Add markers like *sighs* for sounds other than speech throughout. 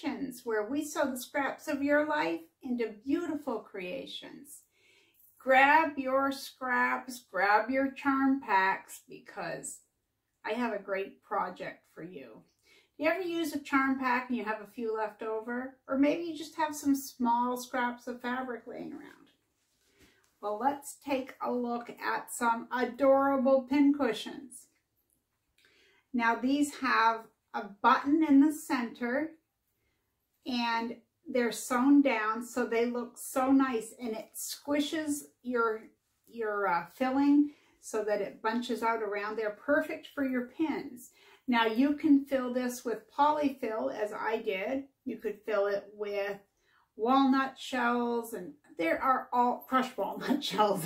Creations, where we sew the scraps of your life into beautiful creations. Grab your scraps, grab your charm packs, because I have a great project for you. You ever use a charm pack and you have a few left over? Or maybe you just have some small scraps of fabric laying around. Well, let's take a look at some adorable pin cushions. Now these have a button in the center and they're sewn down so they look so nice and it squishes your your uh, filling so that it bunches out around. They're perfect for your pins. Now you can fill this with polyfill as I did. You could fill it with walnut shells and there are all crushed walnut *laughs* shells.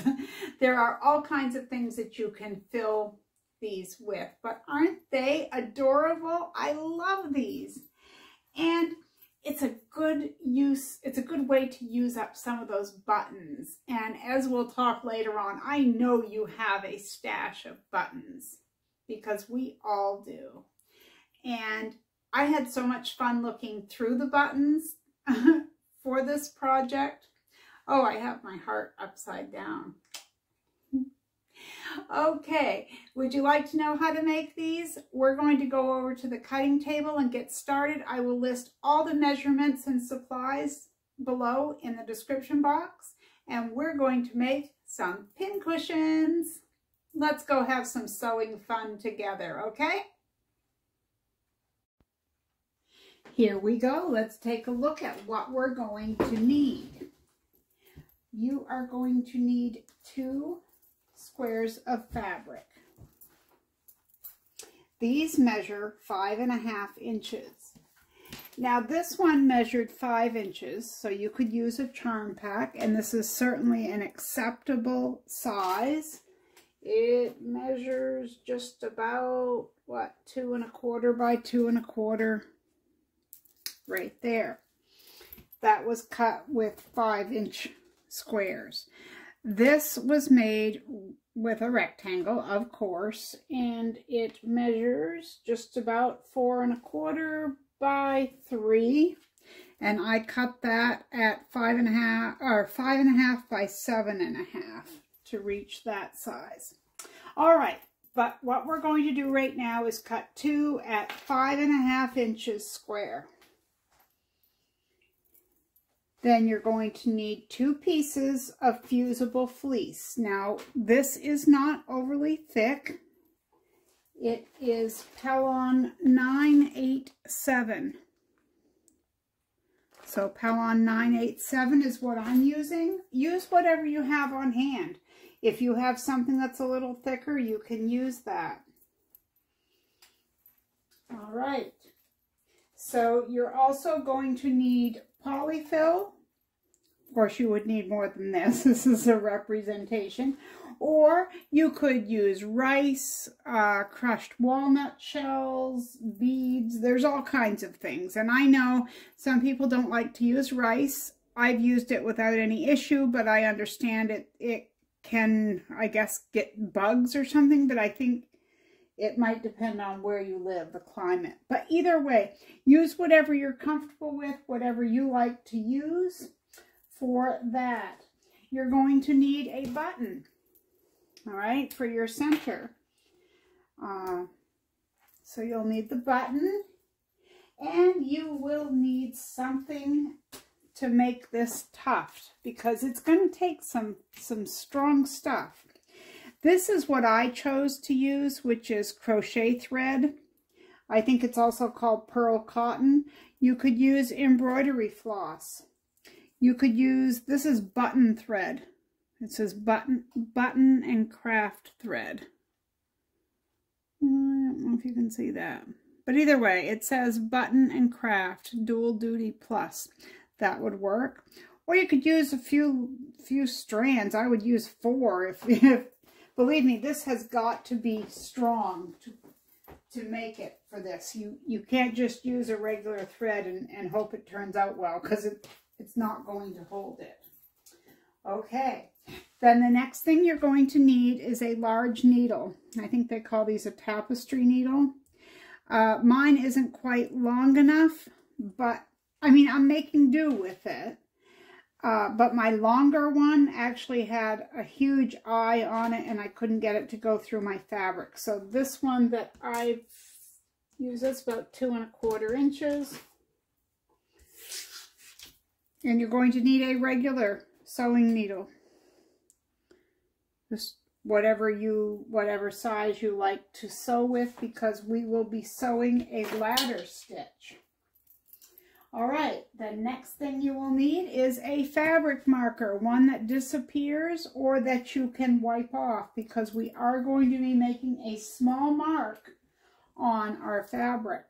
there are all kinds of things that you can fill these with, but aren't they adorable? I love these. And it's a good use, it's a good way to use up some of those buttons. And as we'll talk later on, I know you have a stash of buttons because we all do. And I had so much fun looking through the buttons *laughs* for this project. Oh, I have my heart upside down. Okay, would you like to know how to make these? We're going to go over to the cutting table and get started. I will list all the measurements and supplies below in the description box, and we're going to make some pin cushions. Let's go have some sewing fun together, okay? Here we go. Let's take a look at what we're going to need. You are going to need two squares of fabric. These measure five and a half inches. Now this one measured five inches, so you could use a charm pack, and this is certainly an acceptable size. It measures just about, what, two and a quarter by two and a quarter, right there. That was cut with five inch squares. This was made with a rectangle, of course, and it measures just about four and a quarter by three. And I cut that at five and a half, or five and a half by seven and a half to reach that size. All right, but what we're going to do right now is cut two at five and a half inches square. Then you're going to need two pieces of fusible fleece. Now, this is not overly thick. It is Pellon 987. So Pellon 987 is what I'm using. Use whatever you have on hand. If you have something that's a little thicker, you can use that. All right. So you're also going to need polyfill. Of course, you would need more than this. *laughs* This is a representation. Or you could use rice, uh, crushed walnut shells, beads. There's all kinds of things. And I know some people don't like to use rice. I've used it without any issue, but I understand it, it can, I guess, get bugs or something. But I think it might depend on where you live, the climate. But either way, use whatever you're comfortable with, whatever you like to use for that. You're going to need a button, all right, for your center. Uh, so you'll need the button and you will need something to make this tuft because it's going to take some, some strong stuff. This is what I chose to use, which is crochet thread. I think it's also called pearl cotton. You could use embroidery floss. You could use, this is button thread. It says button, button and craft thread. Mm, I don't know if you can see that. But either way, it says button and craft, dual duty plus. That would work. Or you could use a few few strands. I would use four if, *laughs* if Believe me, this has got to be strong to, to make it for this. You you can't just use a regular thread and, and hope it turns out well because it, it's not going to hold it. Okay, then the next thing you're going to need is a large needle. I think they call these a tapestry needle. Uh, mine isn't quite long enough. but I mean, I'm making do with it. Uh, but my longer one actually had a huge eye on it and I couldn't get it to go through my fabric. So this one that I've used, that's about two and a quarter inches. And you're going to need a regular sewing needle. Just whatever you, whatever size you like to sew with because we will be sewing a ladder stitch. All right, the next thing you will need is a fabric marker, one that disappears or that you can wipe off because we are going to be making a small mark on our fabric.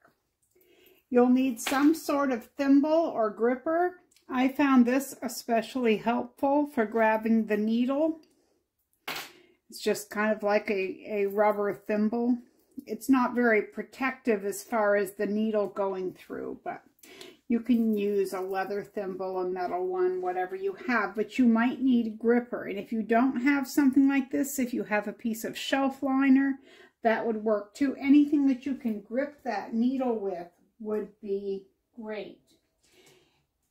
You'll need some sort of thimble or gripper. I found this especially helpful for grabbing the needle. It's just kind of like a, a rubber thimble. It's not very protective as far as the needle going through, but you can use a leather thimble, a metal one, whatever you have, but you might need a gripper. And if you don't have something like this, if you have a piece of shelf liner, that would work too. Anything that you can grip that needle with would be great.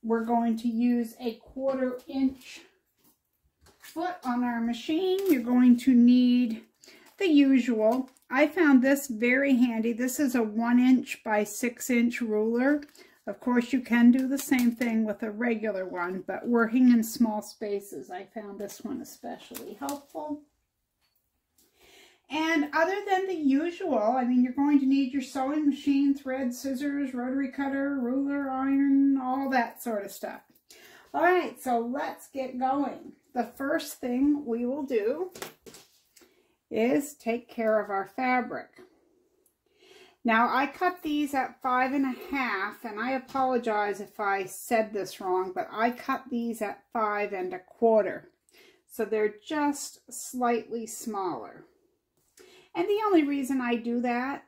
We're going to use a quarter inch foot on our machine. You're going to need the usual. I found this very handy. This is a one inch by six inch ruler. Of course, you can do the same thing with a regular one, but working in small spaces, I found this one especially helpful. And other than the usual, I mean, you're going to need your sewing machine, thread, scissors, rotary cutter, ruler, iron, all that sort of stuff. All right, so let's get going. The first thing we will do is take care of our fabric. Now I cut these at five and a half, and I apologize if I said this wrong, but I cut these at five and a quarter. So they're just slightly smaller. And the only reason I do that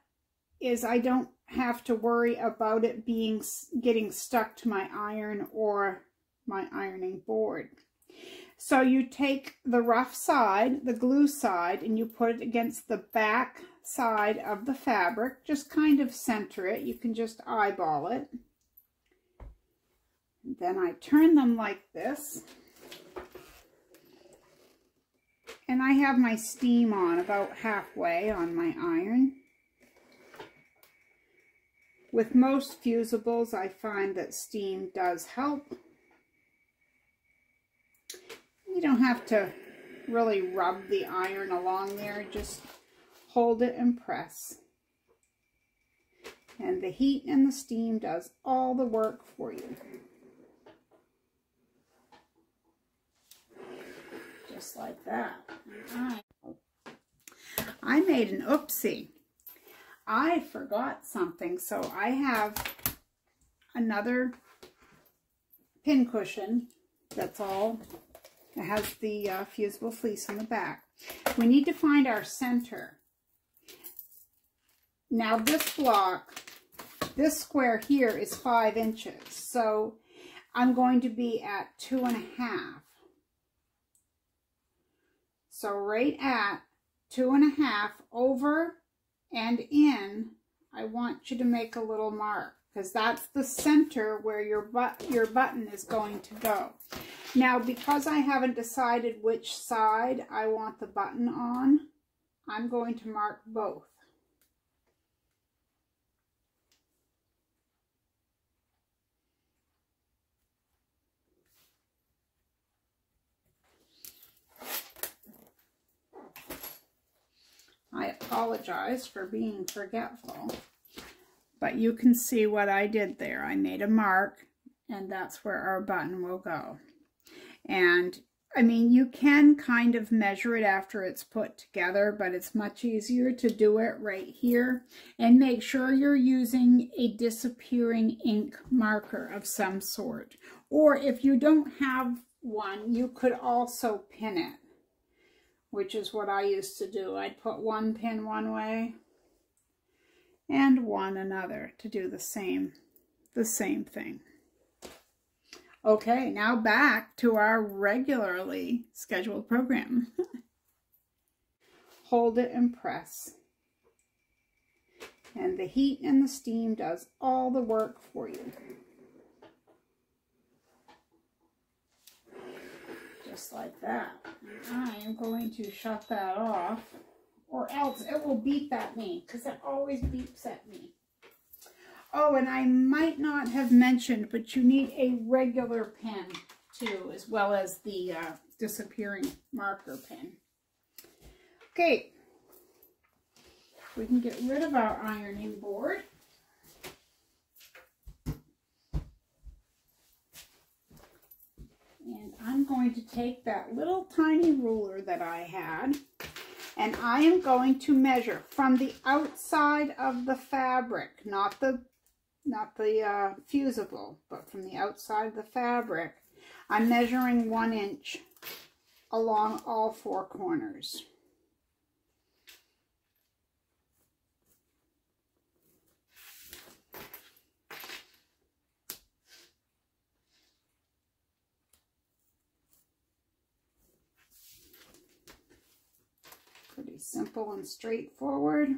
is I don't have to worry about it being getting stuck to my iron or my ironing board. So you take the rough side, the glue side, and you put it against the back side of the fabric. Just kind of center it. You can just eyeball it. And then I turn them like this. And I have my steam on about halfway on my iron. With most fusibles, I find that steam does help. You don't have to really rub the iron along there, just hold it and press. And the heat and the steam does all the work for you. Just like that. I made an oopsie. I forgot something, so I have another pin cushion that's all, it has the uh, fusible fleece on the back. We need to find our center. Now this block, this square here is five inches. So I'm going to be at two and a half. So right at two and a half over and in, I want you to make a little mark because that's the center where your, but your button is going to go. Now, because I haven't decided which side I want the button on, I'm going to mark both. I apologize for being forgetful, but you can see what I did there. I made a mark, and that's where our button will go. And I mean, you can kind of measure it after it's put together, but it's much easier to do it right here. And make sure you're using a disappearing ink marker of some sort. Or if you don't have one, you could also pin it which is what I used to do. I'd put one pin one way and one another to do the same, the same thing. Okay, now back to our regularly scheduled program. *laughs* Hold it and press. And the heat and the steam does all the work for you. Just like that. I am going to shut that off or else it will beep at me because it always beeps at me. Oh, and I might not have mentioned, but you need a regular pen too, as well as the uh, disappearing marker pen. Okay, we can get rid of our ironing board. And I'm going to take that little tiny ruler that I had and I am going to measure from the outside of the fabric, not the not the uh, fusible, but from the outside of the fabric. I'm measuring one inch along all four corners. Pretty simple and straightforward.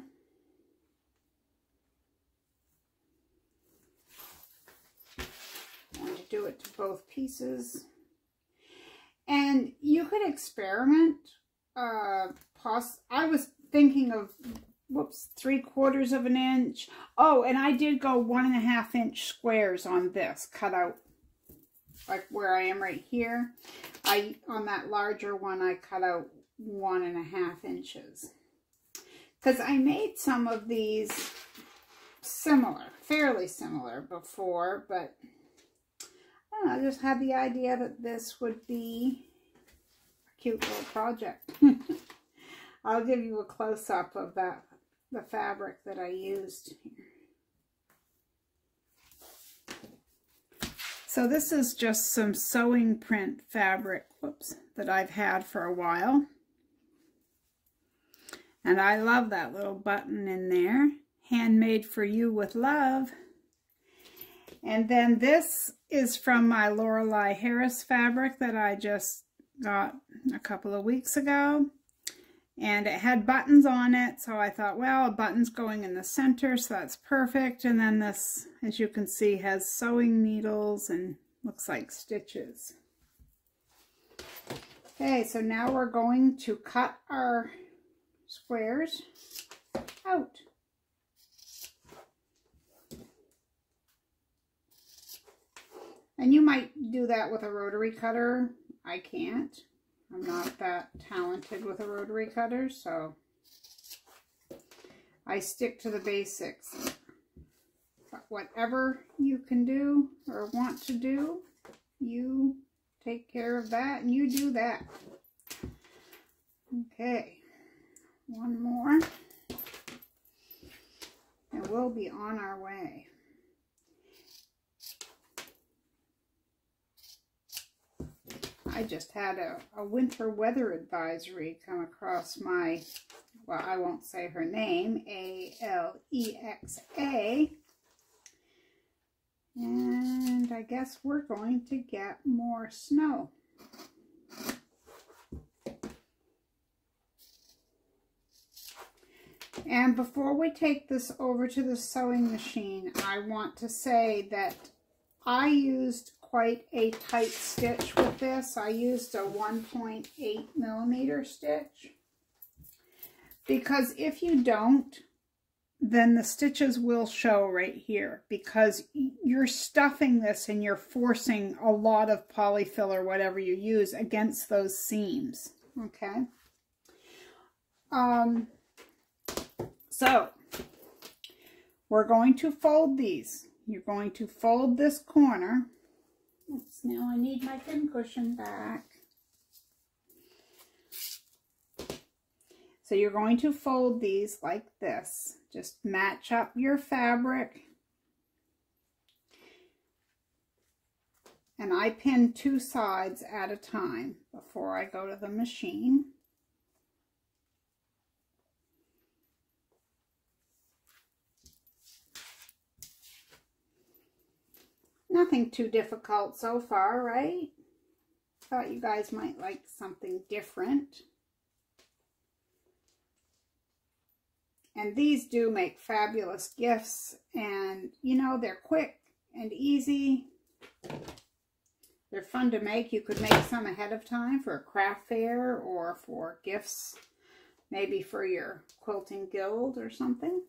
I'm going to do it to both pieces. And you could experiment. Uh, I was thinking of, whoops, three quarters of an inch. Oh, and I did go one and a half inch squares on this, cut out like where I am right here. I On that larger one, I cut out one and a half inches. Because I made some of these similar, fairly similar before, but I, know, I just had the idea that this would be a cute little project. *laughs* I'll give you a close-up of that, the fabric that I used. So this is just some sewing print fabric, whoops, that I've had for a while. And I love that little button in there. Handmade for you with love. And then this is from my Lorelei Harris fabric that I just got a couple of weeks ago. And it had buttons on it, so I thought, well, a button's going in the center, so that's perfect. And then this, as you can see, has sewing needles and looks like stitches. Okay, so now we're going to cut our squares out. And you might do that with a rotary cutter. I can't. I'm not that talented with a rotary cutter, so I stick to the basics. But whatever you can do or want to do, you take care of that and you do that. Okay one more and we'll be on our way. I just had a, a winter weather advisory come across my, well, I won't say her name, A-L-E-X-A. And I guess we're going to get more snow. And before we take this over to the sewing machine, I want to say that I used quite a tight stitch with this. I used a 1.8 millimeter stitch. Because if you don't, then the stitches will show right here because you're stuffing this and you're forcing a lot of polyfill or whatever you use against those seams, okay? Um, so, we're going to fold these. You're going to fold this corner. Oops, now I need my pin cushion back. So you're going to fold these like this. Just match up your fabric. And I pin two sides at a time before I go to the machine. Nothing too difficult so far, right? Thought you guys might like something different. And these do make fabulous gifts. And, you know, they're quick and easy. They're fun to make. You could make some ahead of time for a craft fair or for gifts, maybe for your quilting guild or something.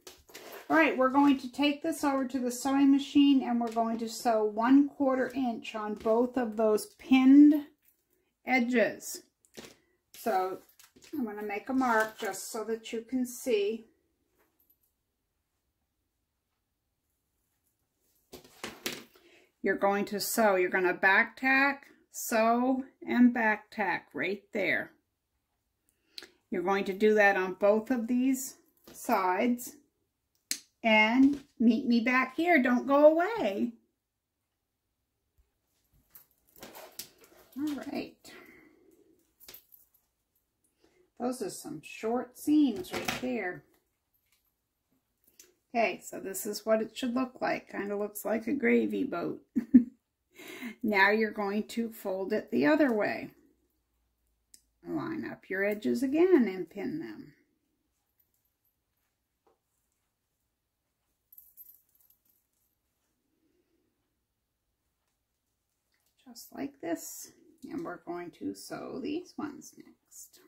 All right, we're going to take this over to the sewing machine and we're going to sew one quarter inch on both of those pinned edges. So I'm going to make a mark just so that you can see. You're going to sew. You're going to back tack, sew, and back tack right there. You're going to do that on both of these sides. And meet me back here. Don't go away. All right. Those are some short seams right there. Okay, so this is what it should look like. Kind of looks like a gravy boat. *laughs* now you're going to fold it the other way. Line up your edges again and pin them. Just like this. And we're going to sew these ones next.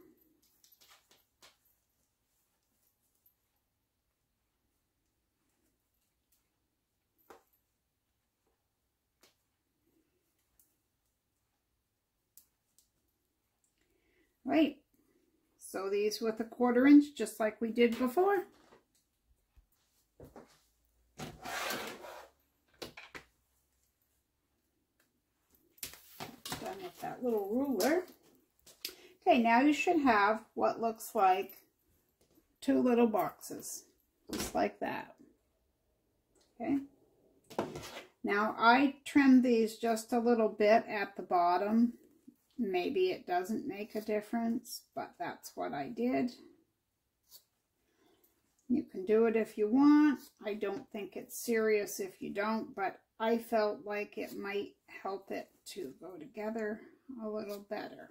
Right. Sew these with a quarter inch just like we did before. Done with that little ruler. Okay, now you should have what looks like two little boxes, just like that. Okay. Now I trimmed these just a little bit at the bottom Maybe it doesn't make a difference, but that's what I did. You can do it if you want. I don't think it's serious if you don't, but I felt like it might help it to go together a little better.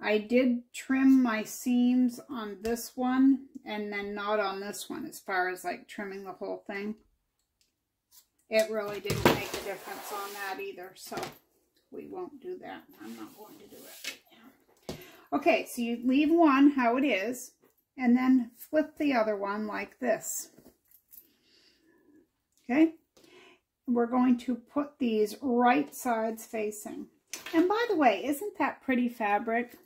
I did trim my seams on this one and then not on this one as far as like trimming the whole thing. It really didn't make a difference on that either, so we won't do that. I'm not going to do it right now. Okay, so you leave one how it is, and then flip the other one like this. Okay, we're going to put these right sides facing. And by the way, isn't that pretty fabric?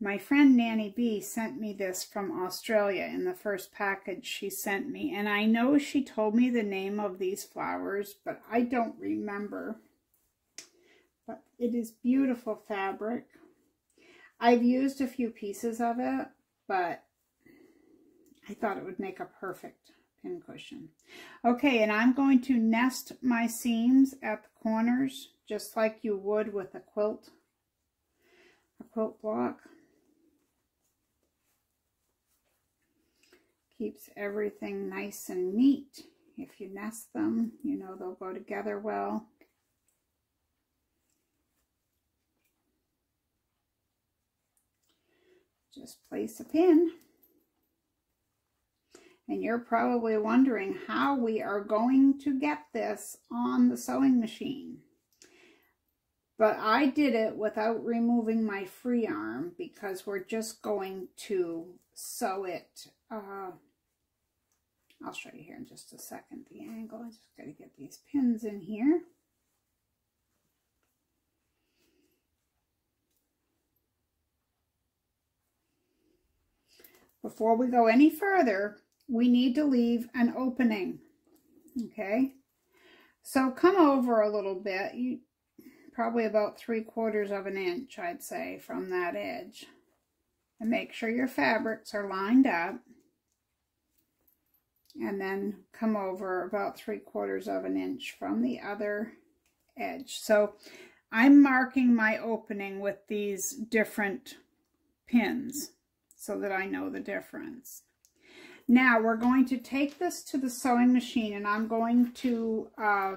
My friend Nanny B sent me this from Australia in the first package she sent me. And I know she told me the name of these flowers, but I don't remember. It is beautiful fabric. I've used a few pieces of it, but I thought it would make a perfect pincushion. Okay, and I'm going to nest my seams at the corners, just like you would with a quilt, a quilt block. Keeps everything nice and neat. If you nest them, you know they'll go together well. Just place a pin. And you're probably wondering how we are going to get this on the sewing machine. But I did it without removing my free arm because we're just going to sew it. Uh, I'll show you here in just a second the angle. I just got to get these pins in here. Before we go any further, we need to leave an opening, okay? So come over a little bit, you probably about three quarters of an inch, I'd say, from that edge. And make sure your fabrics are lined up. And then come over about three quarters of an inch from the other edge. So I'm marking my opening with these different pins so that I know the difference. Now we're going to take this to the sewing machine and I'm going to uh,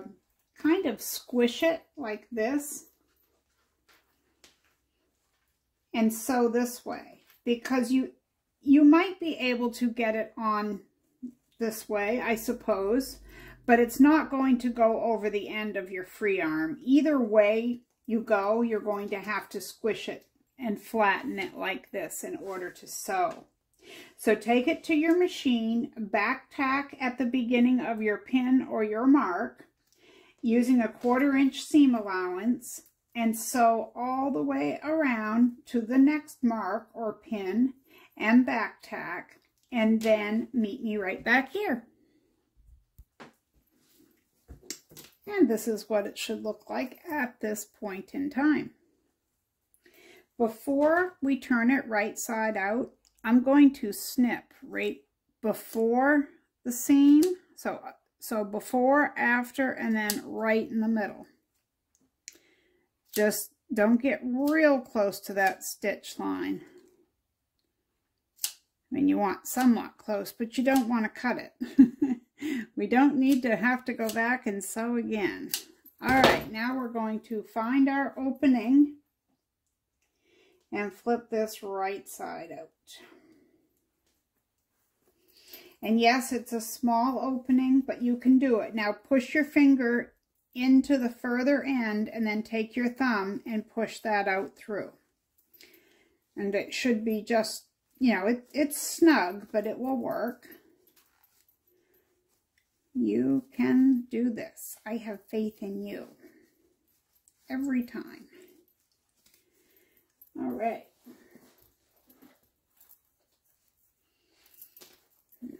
kind of squish it like this and sew this way because you you might be able to get it on this way I suppose but it's not going to go over the end of your free arm. Either way you go, you're going to have to squish it and flatten it like this in order to sew. So take it to your machine, back tack at the beginning of your pin or your mark using a quarter inch seam allowance and sew all the way around to the next mark or pin and back tack and then meet me right back here. And this is what it should look like at this point in time. Before we turn it right side out, I'm going to snip right before the seam. So, so before, after, and then right in the middle. Just don't get real close to that stitch line. I mean, you want somewhat close, but you don't want to cut it. *laughs* we don't need to have to go back and sew again. All right, now we're going to find our opening and flip this right side out. And yes, it's a small opening, but you can do it. Now push your finger into the further end and then take your thumb and push that out through. And it should be just, you know, it, it's snug, but it will work. You can do this. I have faith in you. Every time. All right.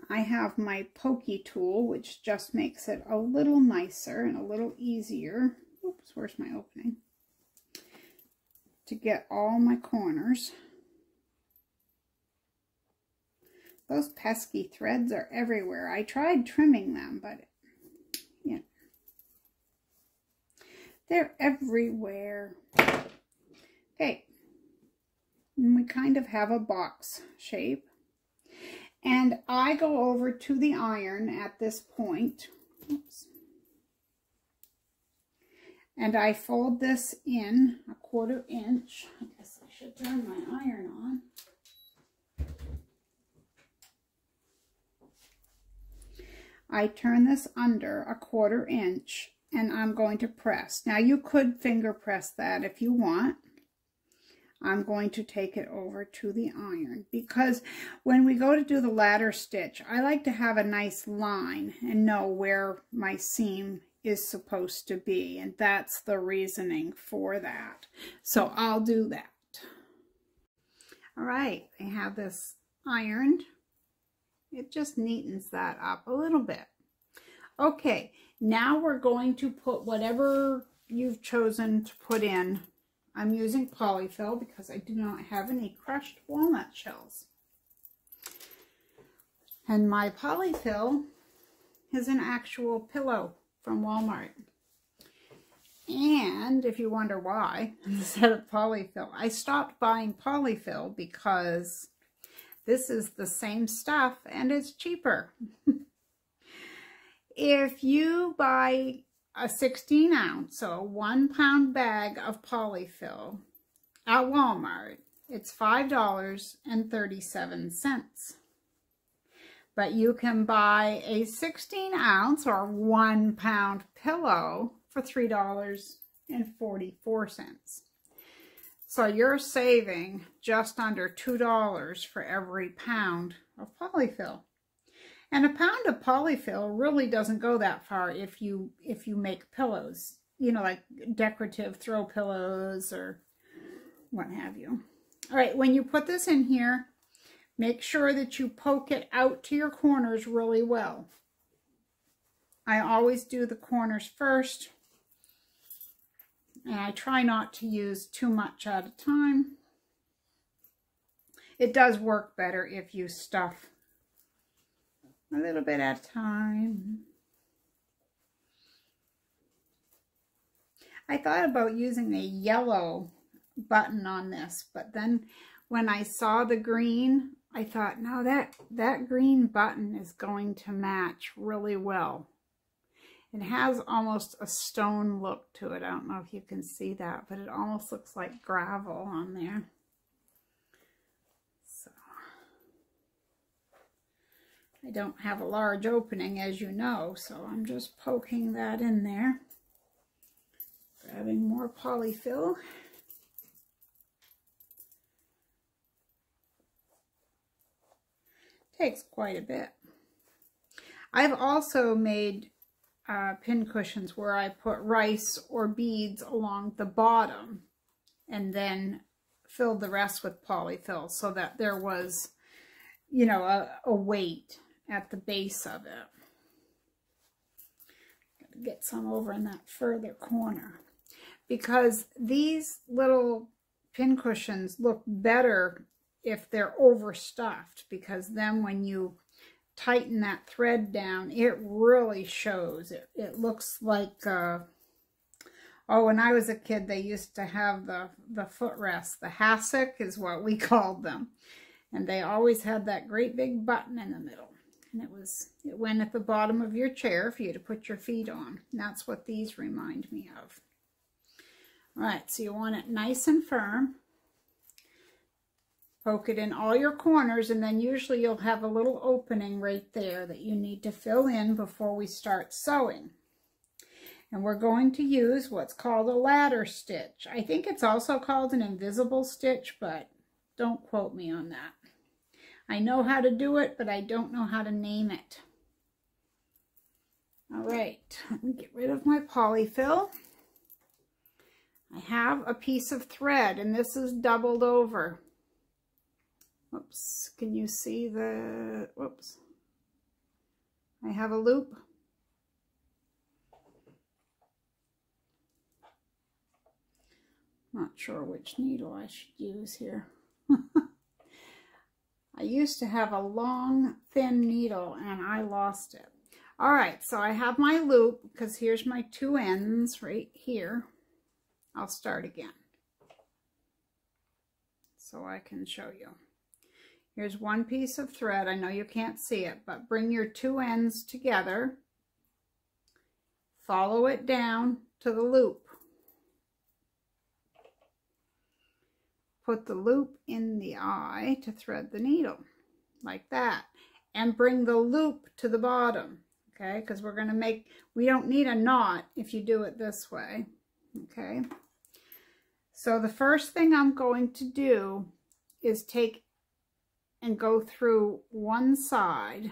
I have my pokey tool, which just makes it a little nicer and a little easier. Oops, where's my opening? To get all my corners. Those pesky threads are everywhere. I tried trimming them, but yeah, they're everywhere. Okay, and we kind of have a box shape. And I go over to the iron at this point. Oops. And I fold this in a quarter inch. I guess I should turn my iron on. I turn this under a quarter inch and I'm going to press. Now you could finger press that if you want. I'm going to take it over to the iron because when we go to do the ladder stitch, I like to have a nice line and know where my seam is supposed to be. And that's the reasoning for that. So I'll do that. All right, I have this ironed. It just neatens that up a little bit. Okay, now we're going to put whatever you've chosen to put in I'm using polyfill because I do not have any crushed walnut shells. And my polyfill is an actual pillow from Walmart. And if you wonder why, *laughs* instead of polyfill, I stopped buying polyfill because this is the same stuff and it's cheaper. *laughs* if you buy a 16 ounce, so a one pound bag of polyfill at Walmart. It's $5.37. But you can buy a 16 ounce or one pound pillow for $3.44. So you're saving just under $2 for every pound of polyfill. And a pound of polyfill really doesn't go that far if you if you make pillows, you know, like decorative throw pillows or what have you. All right, when you put this in here, make sure that you poke it out to your corners really well. I always do the corners first. And I try not to use too much at a time. It does work better if you stuff a little bit at a time. I thought about using a yellow button on this, but then when I saw the green, I thought, no, that, that green button is going to match really well. It has almost a stone look to it. I don't know if you can see that, but it almost looks like gravel on there. I don't have a large opening, as you know, so I'm just poking that in there. Grabbing more polyfill. Takes quite a bit. I've also made uh, pin cushions where I put rice or beads along the bottom and then filled the rest with polyfill so that there was, you know, a, a weight at the base of it. Gotta Get some over in that further corner. Because these little pin cushions look better if they're overstuffed because then when you tighten that thread down, it really shows. It, it looks like, uh, oh, when I was a kid, they used to have the, the footrest. The hassock is what we *laughs* called them. And they always had that great big button in the middle. And it was, it went at the bottom of your chair for you to put your feet on. And that's what these remind me of. All right, so you want it nice and firm. Poke it in all your corners and then usually you'll have a little opening right there that you need to fill in before we start sewing. And we're going to use what's called a ladder stitch. I think it's also called an invisible stitch, but don't quote me on that. I know how to do it, but I don't know how to name it. All right, let me get rid of my polyfill. I have a piece of thread, and this is doubled over. Whoops, can you see the, whoops. I have a loop. Not sure which needle I should use here. *laughs* I used to have a long, thin needle and I lost it. All right, so I have my loop because here's my two ends right here. I'll start again so I can show you. Here's one piece of thread. I know you can't see it, but bring your two ends together. Follow it down to the loop. Put the loop in the eye to thread the needle, like that. And bring the loop to the bottom, okay? Because we're going to make, we don't need a knot if you do it this way, okay? So the first thing I'm going to do is take and go through one side.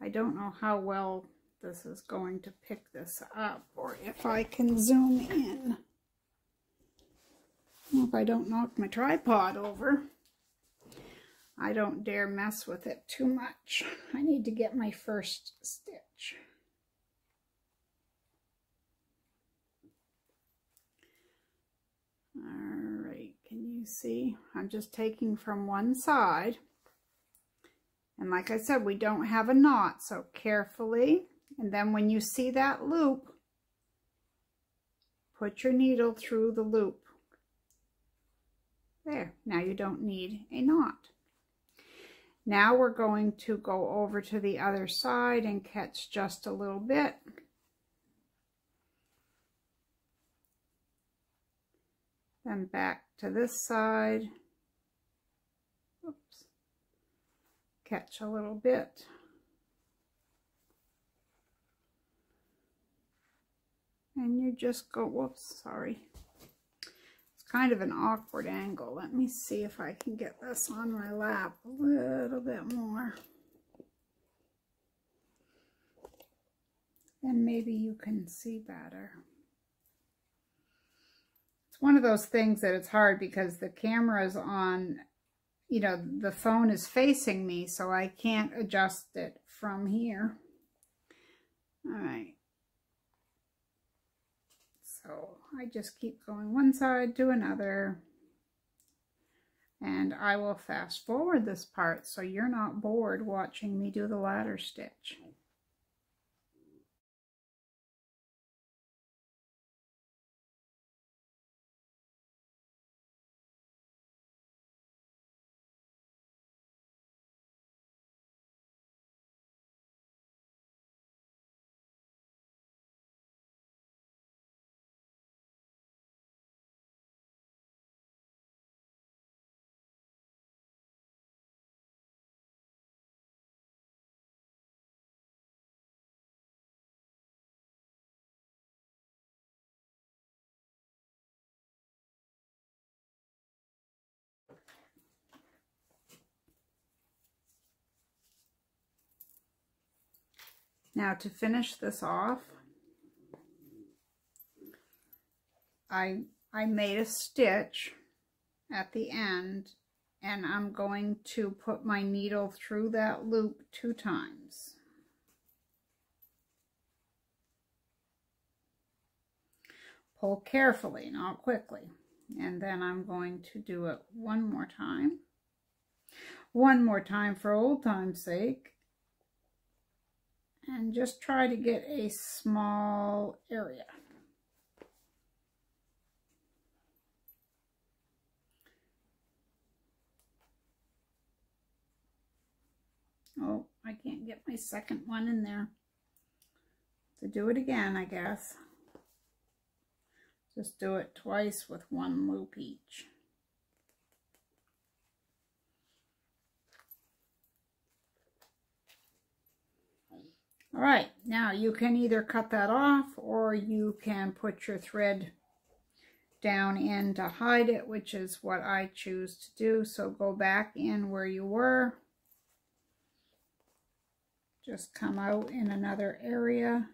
I don't know how well this is going to pick this up or if I can zoom in. If I don't knock my tripod over. I don't dare mess with it too much. I need to get my first stitch. All right, can you see, I'm just taking from one side. And like I said, we don't have a knot, so carefully. And then when you see that loop, put your needle through the loop. There, now you don't need a knot. Now we're going to go over to the other side and catch just a little bit. Then back to this side. Oops. Catch a little bit. And you just go, whoops, sorry. Kind of an awkward angle. Let me see if I can get this on my lap a little bit more. And maybe you can see better it's one of those things that it's hard because the camera is on, you know, the phone is facing me, so I can't adjust it from here. All right. So I just keep going one side to another. And I will fast forward this part so you're not bored watching me do the ladder stitch. Now to finish this off, I, I made a stitch at the end and I'm going to put my needle through that loop two times. Pull carefully, not quickly. And then I'm going to do it one more time. One more time for old time's sake. And just try to get a small area. Oh, I can't get my second one in there. To do it again, I guess. Just do it twice with one loop each. All right, now you can either cut that off or you can put your thread down in to hide it, which is what I choose to do. So go back in where you were. Just come out in another area.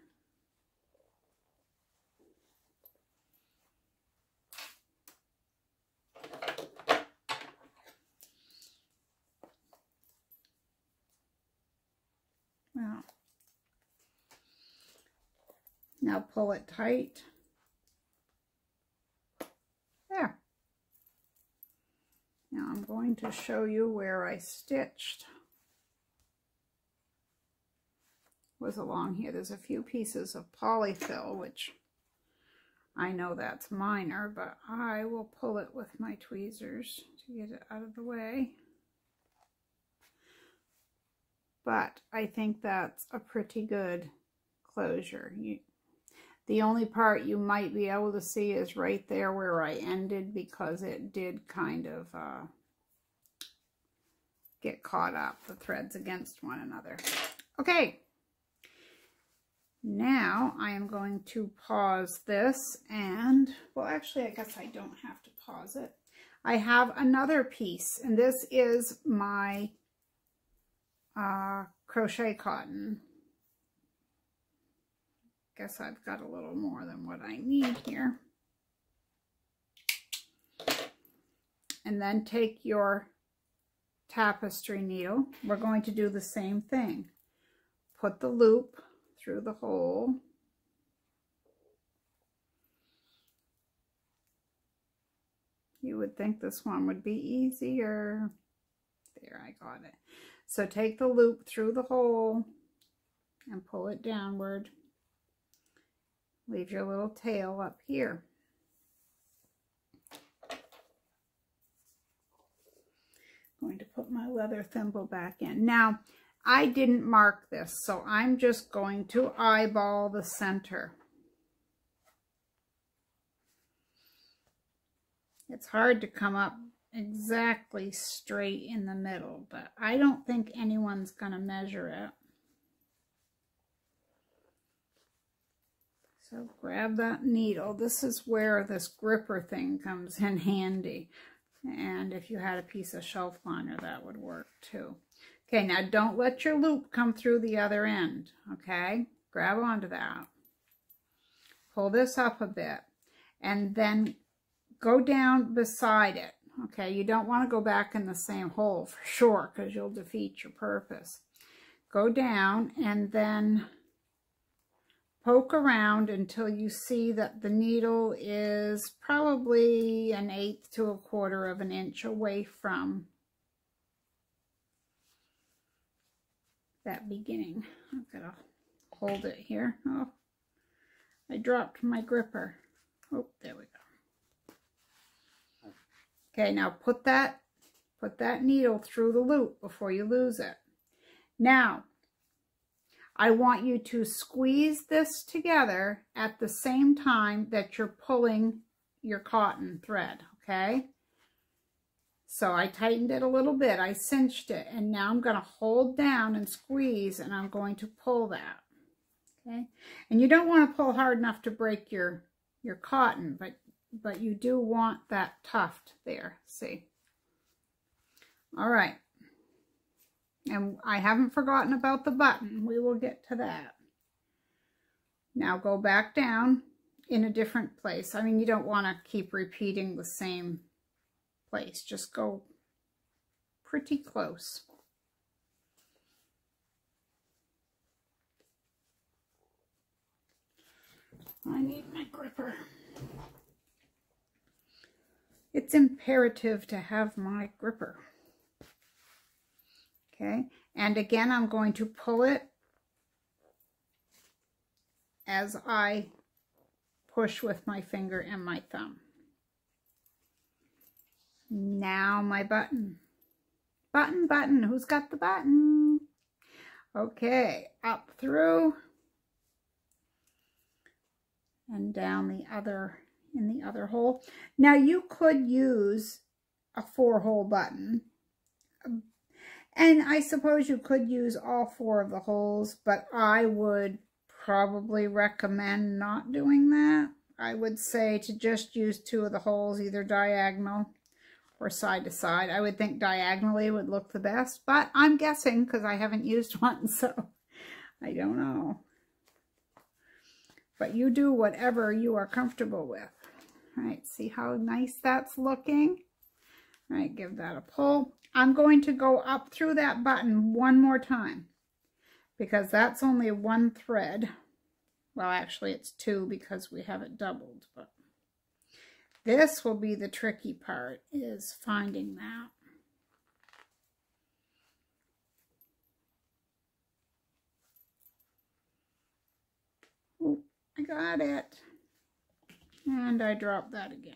Now, now pull it tight. There. Now I'm going to show you where I stitched. Was along here. There's a few pieces of polyfill, which I know that's minor, but I will pull it with my tweezers to get it out of the way but I think that's a pretty good closure. You, the only part you might be able to see is right there where I ended because it did kind of uh, get caught up, the threads against one another. Okay, now I am going to pause this and, well actually I guess I don't have to pause it. I have another piece and this is my uh, crochet cotton. Guess I've got a little more than what I need here. And then take your tapestry needle. We're going to do the same thing. Put the loop through the hole. You would think this one would be easier. There, I got it. So take the loop through the hole and pull it downward. Leave your little tail up here. I'm going to put my leather thimble back in. Now, I didn't mark this, so I'm just going to eyeball the center. It's hard to come up exactly straight in the middle, but I don't think anyone's going to measure it. So grab that needle. This is where this gripper thing comes in handy. And if you had a piece of shelf liner, that would work too. Okay, now don't let your loop come through the other end, okay? Grab onto that. Pull this up a bit. And then go down beside it. Okay, you don't want to go back in the same hole for sure because you'll defeat your purpose. Go down and then poke around until you see that the needle is probably an eighth to a quarter of an inch away from that beginning. I'm going to hold it here. Oh, I dropped my gripper. Oh, there we go. Okay, now put that, put that needle through the loop before you lose it. Now, I want you to squeeze this together at the same time that you're pulling your cotton thread, okay? So I tightened it a little bit, I cinched it, and now I'm going to hold down and squeeze, and I'm going to pull that, okay? And you don't want to pull hard enough to break your, your cotton, but but you do want that tuft there, see? All right. And I haven't forgotten about the button. We will get to that. Now go back down in a different place. I mean, you don't want to keep repeating the same place. Just go pretty close. I need my gripper. It's imperative to have my gripper. Okay, and again, I'm going to pull it as I push with my finger and my thumb. Now my button. Button, button. Who's got the button? Okay, up through and down the other in the other hole. Now you could use a four hole button and I suppose you could use all four of the holes, but I would probably recommend not doing that. I would say to just use two of the holes, either diagonal or side to side. I would think diagonally would look the best, but I'm guessing because I haven't used *laughs* one, so I don't know. But you do whatever you are comfortable with. All right, see how nice that's looking? All right, give that a pull. I'm going to go up through that button one more time because that's only one thread. Well, actually it's two because we have it doubled, but this will be the tricky part is finding that. I got it. And I dropped that again.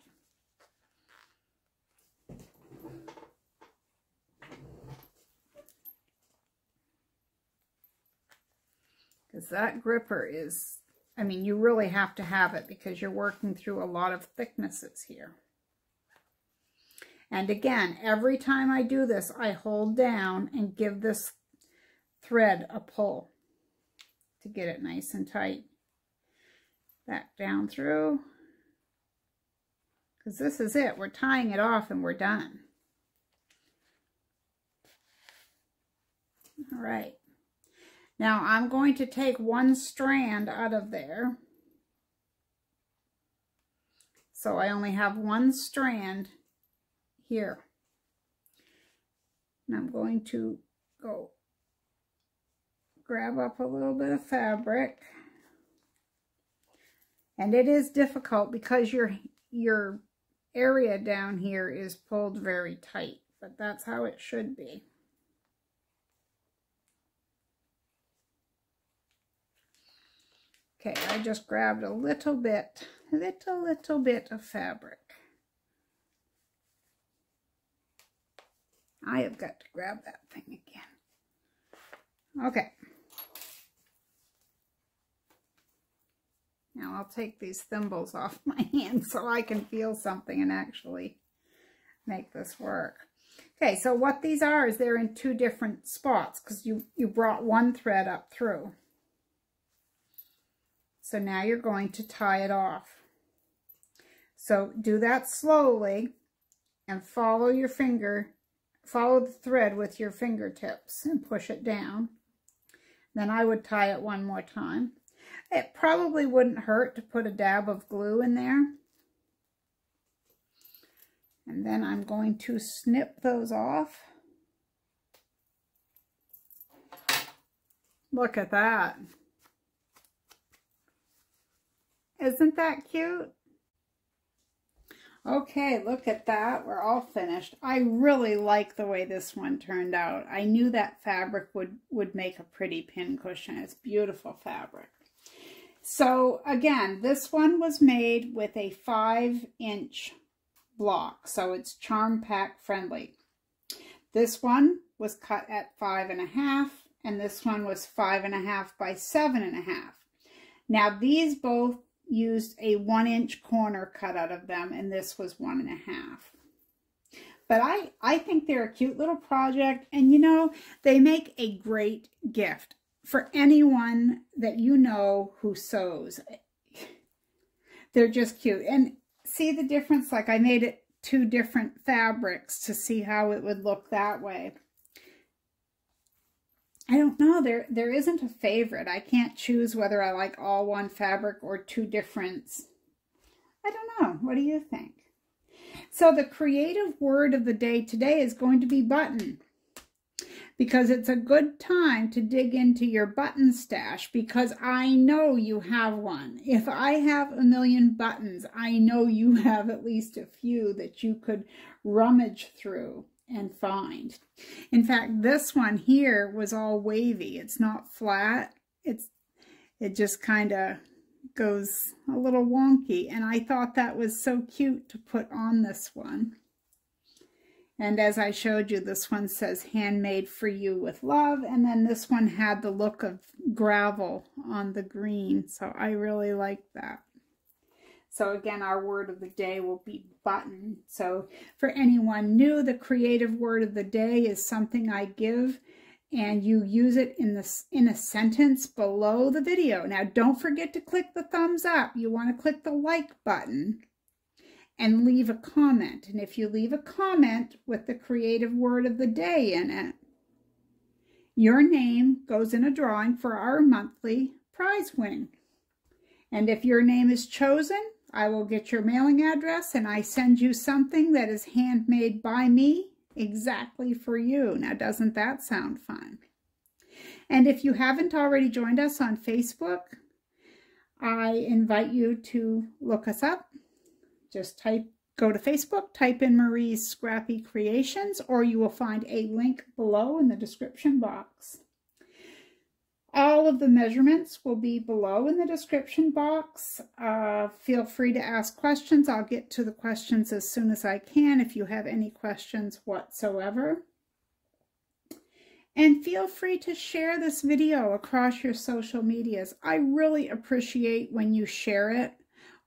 Because that gripper is, I mean, you really have to have it because you're working through a lot of thicknesses here. And again, every time I do this, I hold down and give this thread a pull to get it nice and tight. Back down through. Because this is it. We're tying it off and we're done. All right. Now I'm going to take one strand out of there. So I only have one strand here. And I'm going to go grab up a little bit of fabric. And it is difficult because your, your area down here is pulled very tight, but that's how it should be. Okay, I just grabbed a little bit, little, little bit of fabric. I have got to grab that thing again. Okay. Now I'll take these thimbles off *laughs* my hands so I can feel something and actually make this work. Okay, so what these are is they're in two different spots because you, you brought one thread up through. So now you're going to tie it off. So do that slowly and follow your finger, follow the thread with your fingertips and push it down. Then I would tie it one more time. It probably wouldn't hurt to put a dab of glue in there. And then I'm going to snip those off. Look at that. Isn't that cute? Okay, look at that. We're all finished. I really like the way this one turned out. I knew that fabric would, would make a pretty pin cushion. It's beautiful fabric. So again, this one was made with a five inch block. So it's charm pack friendly. This one was cut at five and a half and this one was five and a half by seven and a half. Now these both used a one inch corner cut out of them and this was one and a half. But I, I think they're a cute little project and you know, they make a great gift for anyone that you know who sews. *sighs* They're just cute. And see the difference? Like I made it two different fabrics to see how it would look that way. I don't know. There there isn't a favorite. I can't choose whether I like all one fabric or two different. I don't know. What do you think? So the creative word of the day today is going to be button because it's a good time to dig into your button stash because I know you have one. If I have a million buttons, I know you have at least a few that you could rummage through and find. In fact, this one here was all wavy. It's not flat. It's It just kind of goes a little wonky. And I thought that was so cute to put on this one. And as I showed you, this one says handmade for you with love. And then this one had the look of gravel on the green. So I really like that. So again, our word of the day will be button. So for anyone new, the creative word of the day is something I give and you use it in this in a sentence below the video. Now don't forget to click the thumbs up. You want to click the like button and leave a comment. And if you leave a comment with the creative word of the day in it, your name goes in a drawing for our monthly prize win. And if your name is chosen, I will get your mailing address and I send you something that is handmade by me exactly for you. Now, doesn't that sound fun? And if you haven't already joined us on Facebook, I invite you to look us up. Just type, go to Facebook, type in Marie's Scrappy Creations, or you will find a link below in the description box. All of the measurements will be below in the description box. Uh, feel free to ask questions. I'll get to the questions as soon as I can if you have any questions whatsoever. And feel free to share this video across your social medias. I really appreciate when you share it,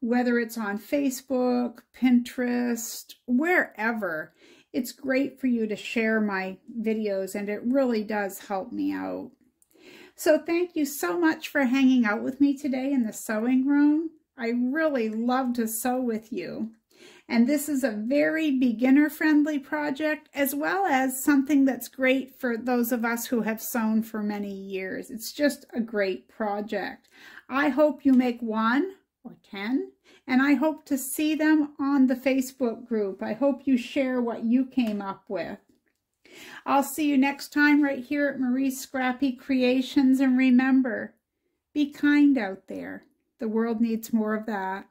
whether it's on Facebook, Pinterest, wherever. It's great for you to share my videos and it really does help me out. So thank you so much for hanging out with me today in the sewing room. I really love to sew with you. And this is a very beginner-friendly project, as well as something that's great for those of us who have sewn for many years. It's just a great project. I hope you make one or 10, and I hope to see them on the Facebook group. I hope you share what you came up with. I'll see you next time right here at Marie's Scrappy Creations. And remember, be kind out there. The world needs more of that.